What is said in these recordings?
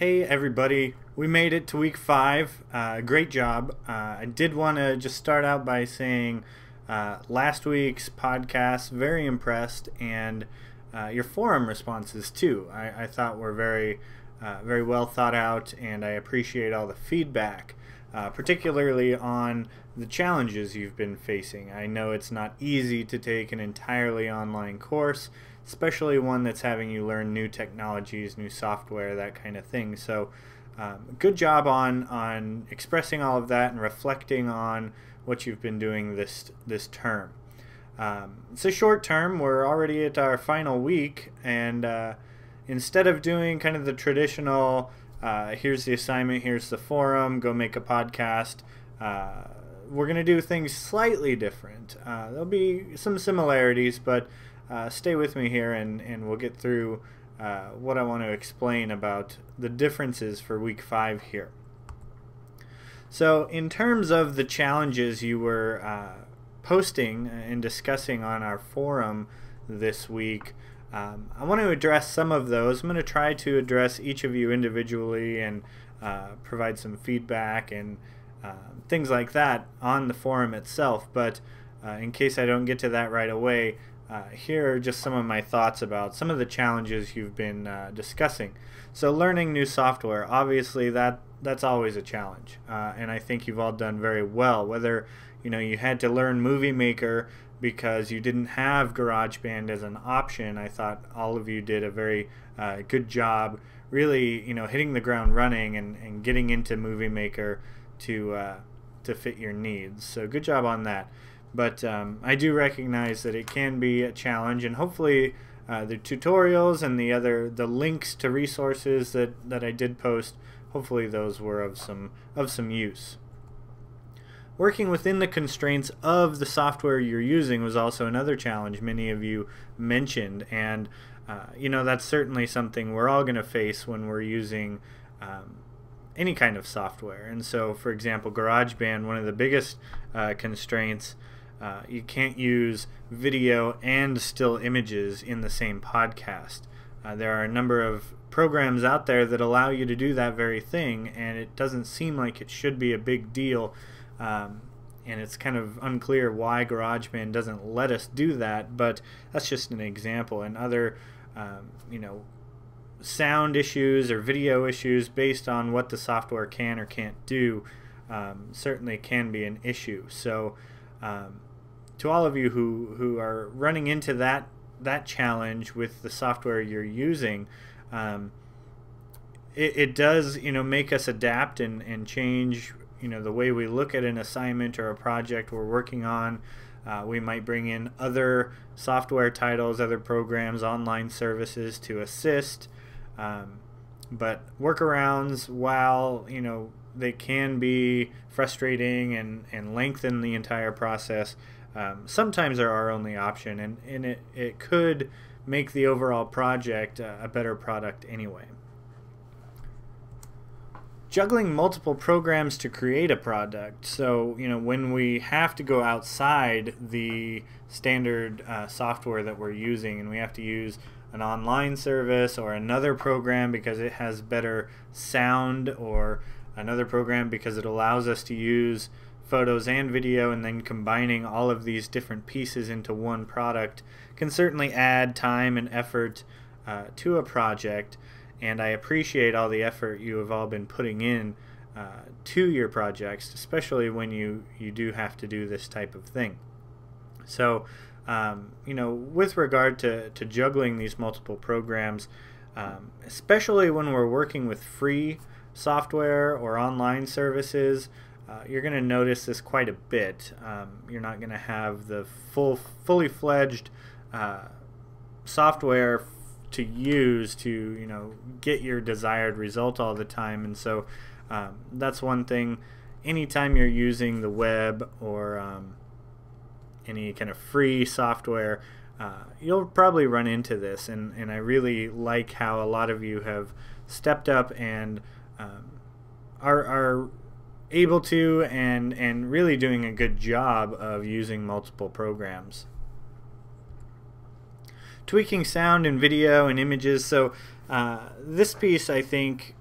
Hey everybody, we made it to week five. Uh, great job. Uh, I did want to just start out by saying uh, last week's podcast, very impressed, and uh, your forum responses too. I, I thought were very, uh, very well thought out, and I appreciate all the feedback, uh, particularly on the challenges you've been facing. I know it's not easy to take an entirely online course especially one that's having you learn new technologies, new software, that kind of thing. So, um, good job on on expressing all of that and reflecting on what you've been doing this this term. Um, it's a short term. We're already at our final week, and uh, instead of doing kind of the traditional, uh, here's the assignment, here's the forum, go make a podcast. Uh, we're going to do things slightly different. Uh, there'll be some similarities, but uh, stay with me here and, and we'll get through uh, what I want to explain about the differences for week five here. So, in terms of the challenges you were uh, posting and discussing on our forum this week, um, I want to address some of those. I'm going to try to address each of you individually and uh, provide some feedback and uh, things like that on the forum itself. But uh, in case I don't get to that right away, uh, here are just some of my thoughts about some of the challenges you've been uh, discussing. So learning new software, obviously that that's always a challenge, uh, and I think you've all done very well. Whether you know you had to learn Movie Maker because you didn't have GarageBand as an option, I thought all of you did a very uh, good job, really you know hitting the ground running and, and getting into Movie Maker to uh, to fit your needs. So good job on that. But um, I do recognize that it can be a challenge, and hopefully uh, the tutorials and the other the links to resources that, that I did post, hopefully those were of some of some use. Working within the constraints of the software you're using was also another challenge many of you mentioned, and uh, you know that's certainly something we're all going to face when we're using um, any kind of software. And so, for example, GarageBand, one of the biggest uh, constraints uh, you can't use video and still images in the same podcast. Uh, there are a number of programs out there that allow you to do that very thing, and it doesn't seem like it should be a big deal. Um, and it's kind of unclear why GarageBand doesn't let us do that, but that's just an example. And other, um, you know, sound issues or video issues based on what the software can or can't do um, certainly can be an issue. So, um, to all of you who who are running into that that challenge with the software you're using, um, it, it does you know make us adapt and, and change you know the way we look at an assignment or a project we're working on. Uh, we might bring in other software titles, other programs, online services to assist. Um, but workarounds, while you know they can be frustrating and, and lengthen the entire process, um, sometimes are our only option, and, and it, it could make the overall project uh, a better product anyway. Juggling multiple programs to create a product. So, you know, when we have to go outside the standard uh, software that we're using and we have to use an online service or another program because it has better sound or another program because it allows us to use photos and video and then combining all of these different pieces into one product can certainly add time and effort uh, to a project. And I appreciate all the effort you have all been putting in uh, to your projects especially when you you do have to do this type of thing. So um, you know with regard to, to juggling these multiple programs um, especially when we're working with free software or online services uh, you're going to notice this quite a bit. Um, you're not going to have the full, fully fledged uh, software to use to you know get your desired result all the time, and so um, that's one thing. Anytime you're using the web or um, any kind of free software, uh, you'll probably run into this, and, and I really like how a lot of you have stepped up and um, are, are able to and and really doing a good job of using multiple programs. Tweaking sound and video and images. So uh, this piece, I think,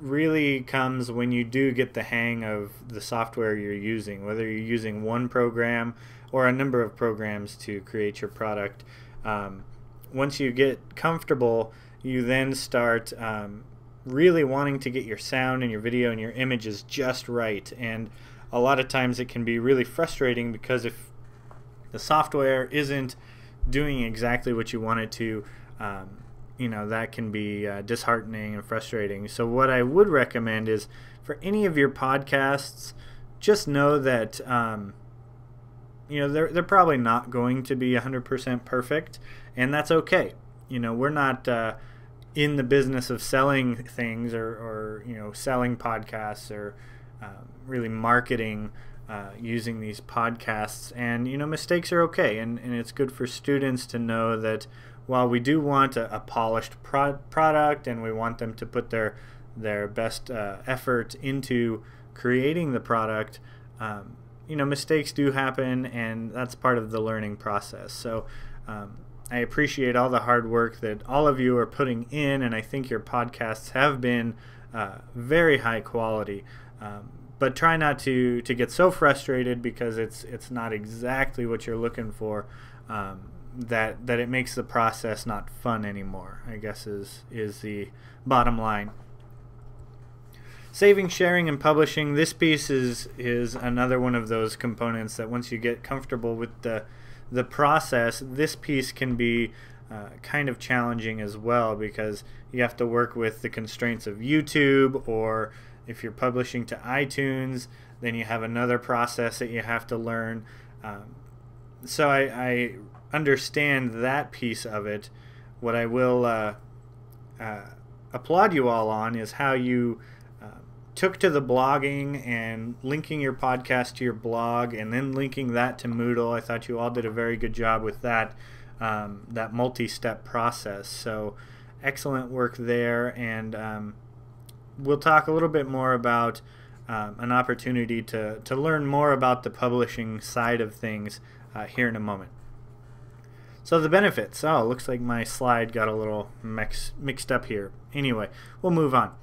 really comes when you do get the hang of the software you're using, whether you're using one program or a number of programs to create your product. Um, once you get comfortable, you then start um, really wanting to get your sound and your video and your images just right. And a lot of times it can be really frustrating because if the software isn't doing exactly what you want it to, um, you know, that can be uh, disheartening and frustrating. So, what I would recommend is for any of your podcasts, just know that. Um, you know they're they're probably not going to be 100% perfect and that's okay you know we're not uh, in the business of selling things or, or you know selling podcasts or um, really marketing uh, using these podcasts. And you know mistakes are okay and, and it's good for students to know that while we do want a, a polished pro- product and we want them to put their their best uh, effort into creating the product um, you know mistakes do happen and that's part of the learning process. So um, I appreciate all the hard work that all of you are putting in, and I think your podcasts have been uh, very high quality. Um, but try not to, to get so frustrated because it's it's not exactly what you're looking for. Um, that that it makes the process not fun anymore. I guess is is the bottom line. Saving, sharing, and publishing. This piece is is another one of those components that once you get comfortable with the the process, this piece can be uh, kind of challenging as well because you have to work with the constraints of YouTube or if you're publishing to iTunes, then you have another process that you have to learn. Um, so I, I, understand that piece of it. What I will uh, uh, applaud you all on is how you took to the blogging and linking your podcast to your blog and then linking that to Moodle. I thought you all did a very good job with that um, that multi-step process. So excellent work there, and um, we'll talk a little bit more about um, an opportunity to to learn more about the publishing side of things uh, here in a moment. So the benefits. Oh, looks like my slide got a little mix, mixed up here. Anyway, we'll move on.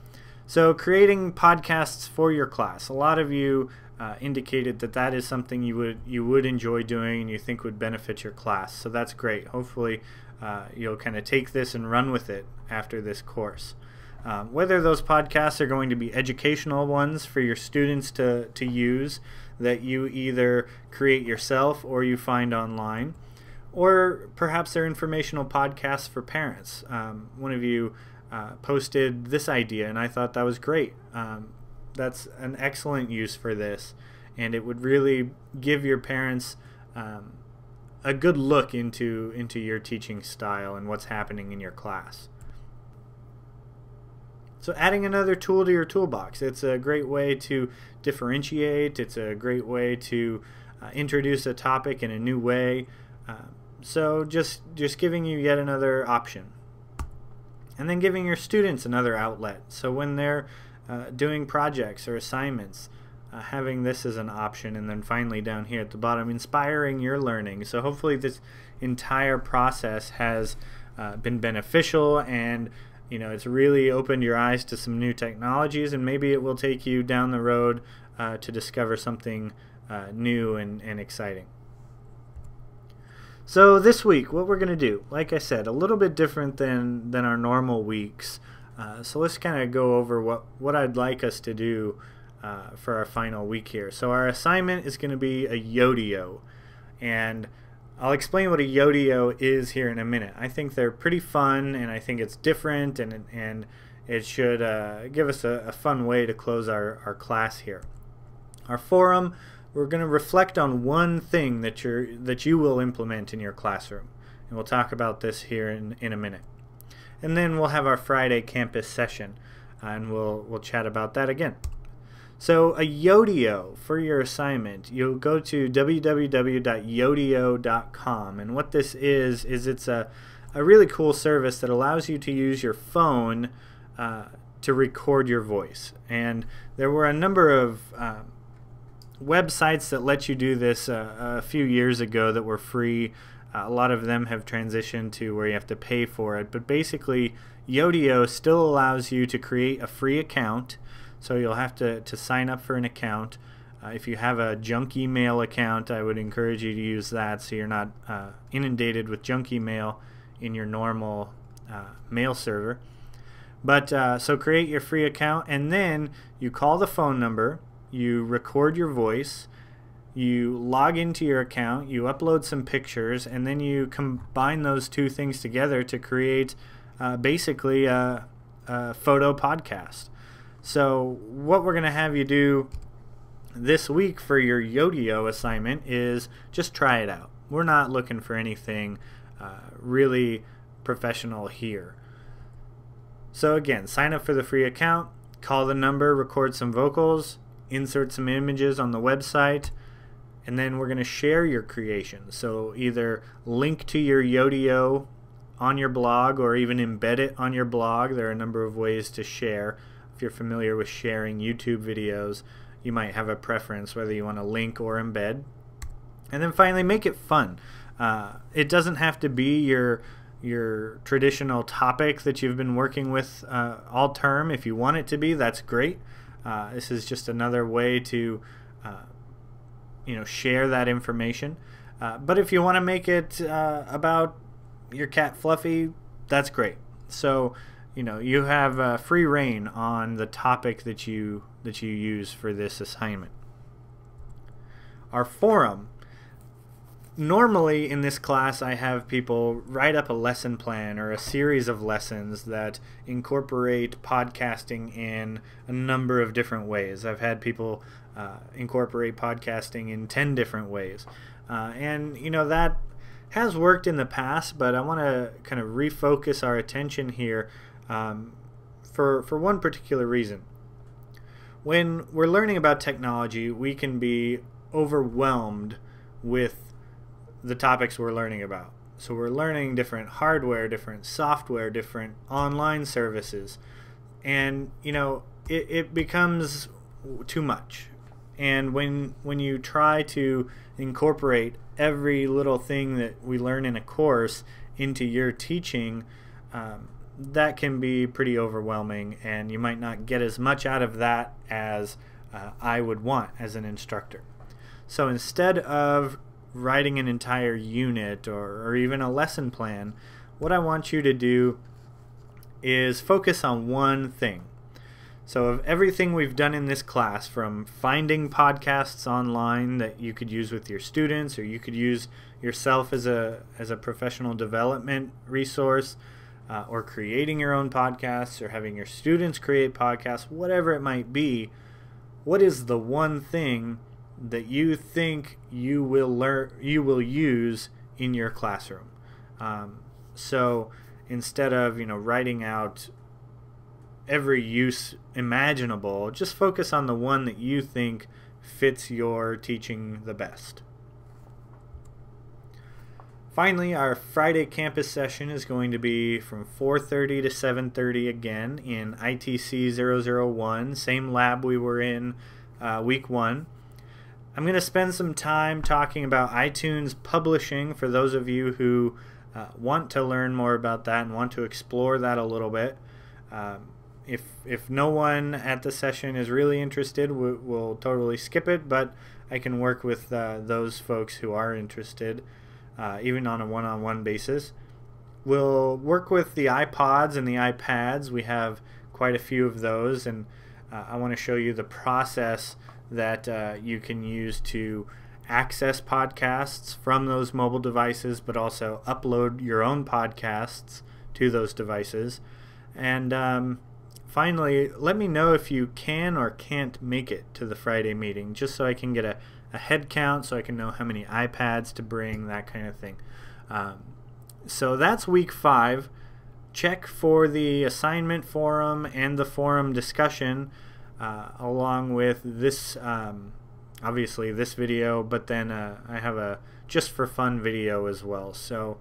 So, creating podcasts for your class. A lot of you uh, indicated that that is something you would you would enjoy doing and you think would benefit your class. So that's great. Hopefully, uh, you'll kind of take this and run with it after this course. Um, whether those podcasts are going to be educational ones for your students to, to use that you either create yourself or you find online, or perhaps they're informational podcasts for parents. Um, one of you uh, posted this idea, and I thought that was great. Um, that's an excellent use for this, and it would really give your parents um, a good look into into your teaching style and what's happening in your class. So adding another tool to your toolbox, it's a great way to differentiate. It's a great way to uh, introduce a topic in a new way. Uh, so just just giving you yet another option and then giving your students another outlet. So when they're uh, doing projects or assignments, uh, having this as an option, and then finally down here at the bottom, inspiring your learning. So hopefully this entire process has uh, been beneficial and you know it's really opened your eyes to some new technologies and maybe it will take you down the road uh, to discover something uh, new and, and exciting. So this week, what we're going to do, like I said, a little bit different than, than our normal weeks. Uh, so let's kind of go over what, what I'd like us to do uh, for our final week here. So our assignment is going to be a Yodio. And I'll explain what a Yodio is here in a minute. I think they're pretty fun, and I think it's different, and, and it should uh, give us a, a fun way to close our, our class here. Our forum we're going to reflect on one thing that you that you will implement in your classroom. And we'll talk about this here in, in a minute. And then we'll have our Friday campus session uh, and we'll we'll chat about that again. So a Yodio for your assignment, you'll go to www.yodio.com and what this is is it's a a really cool service that allows you to use your phone uh, to record your voice. And there were a number of um, websites that let you do this uh, a few years ago that were free. Uh, a lot of them have transitioned to where you have to pay for it, but basically Yodio still allows you to create a free account, so you'll have to, to sign up for an account. Uh, if you have a junk email account, I would encourage you to use that so you're not uh, inundated with junk email in your normal uh, mail server. But uh, so create your free account and then you call the phone number, you record your voice, you log into your account, you upload some pictures, and then you combine those two things together to create uh, basically a, a, photo podcast. So, what we're going to have you do this week for your Yodio assignment is just try it out. We're not looking for anything uh, really professional here. So, again, sign up for the free account, call the number, record some vocals, insert some images on the website and then we're going to share your creation. So either link to your Yodio on your blog or even embed it on your blog. There are a number of ways to share. If you're familiar with sharing YouTube videos, you might have a preference whether you want to link or embed. And then finally, make it fun. Uh, it doesn't have to be your your traditional topic that you've been working with uh, all term. If you want it to be, that's great. Uh, this is just another way to uh, you know share that information. Uh, but if you want to make it uh, about your cat Fluffy, that's great. So you know you have uh, free reign on the topic that you that you use for this assignment. Our forum. Normally in this class I have people write up a lesson plan or a series of lessons that incorporate podcasting in a number of different ways. I've had people uh, incorporate podcasting in 10 different ways. Uh, and, you know, that has worked in the past, but I want to kind of refocus our attention here um, for, for one particular reason. When we're learning about technology, we can be overwhelmed with the topics we're learning about. So we're learning different hardware, different software, different online services. And, you know, it, it becomes too much and when when you try to incorporate every little thing that we learn in a course into your teaching um, that can be pretty overwhelming and you might not get as much out of that as uh, I would want as an instructor so instead of writing an entire unit or, or even a lesson plan what I want you to do is focus on one thing. So, of everything we've done in this class, from finding podcasts online that you could use with your students, or you could use yourself as a as a professional development resource, uh, or creating your own podcasts, or having your students create podcasts, whatever it might be, what is the one thing that you think you will learn, you will use in your classroom? Um, so instead of you know writing out every use imaginable. Just focus on the one that you think fits your teaching the best. Finally, our Friday campus session is going to be from 4.30 to 7.30 again in ITC 001, same lab we were in uh, week one. I'm going to spend some time talking about iTunes publishing for those of you who uh, want to learn more about that and want to explore that a little bit. Um, if if no one at the session is really interested, we'll, we'll totally skip it. But I can work with uh, those folks who are interested, uh, even on a one-on-one basis. We'll work with the iPods and the iPads. We have quite a few of those, and uh, I want to show you the process that uh, you can use to access podcasts from those mobile devices, but also upload your own podcasts to those devices. And um, finally, let me know if you can or can't make it to the Friday meeting, just so I can get a, a head count, so I can know how many iPads to bring, that kind of thing. Um, so that's week five. Check for the assignment forum and the forum discussion, uh, along with this, um, obviously this video, but then uh, I have a just for fun video as well. So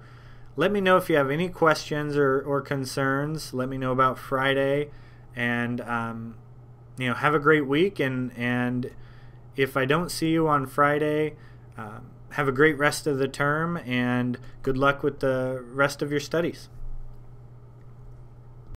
let me know if you have any questions or, or concerns. Let me know about Friday and um, you know have a great week and and if I don't see you on Friday um, have a great rest of the term and good luck with the rest of your studies.